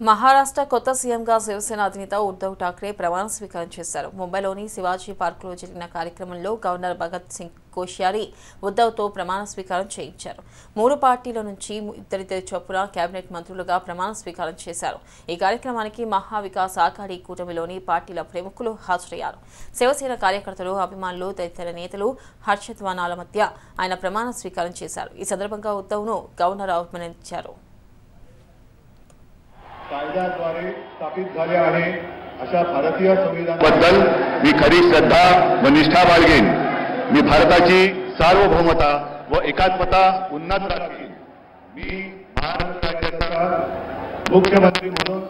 మహారాష్ట్ర కొత్త సీఎంగా శివసేన అధినేత ఉద్ధవ్ ఠాక్రే ప్రమాణ స్వీకారం చేశారు. ముంబైలోని శివాజీ పార్కులో జరిగిన కార్యక్రమంలో గవర్నర్ భగత్ సింగ్ కోశ్యారి ఉద్ధవ్తో ప్రమాణ స్వీకారం చేయించారు. మూడు పార్టీల నుంచి ఇద్దరిద్దరి చొప్పున కేబినెట్ మంత్రులుగా ప్రమాణ స్వీకారం చేశారు. ఈ కార్యక్రమానికి మహావికాస్ ఆఘాడీ కూటమిలోని పార్టీల ప్రముఖులు హాజరయ్యారు. శివసేన కార్యకర్తలు అభిమానులు తదితర నేతలు హర్షధ్వానాల మధ్య ఆయన ప్రమాణ స్వీకారం చేశారు. ఈ సందర్భంగా ఉద్దవ్ను గవర్నర్ అభినందించారు कायद्याद्वारे स्थापित झाले आहे अशा भारतीय संविधानाबद्दल मी खरी श्रद्धा व निष्ठा बाळगेन. मी भारताची सार्वभौमता व एकात्मता उन्नत राखीन. मी महाराष्ट्र राज्याचा मुख्यमंत्री म्हणून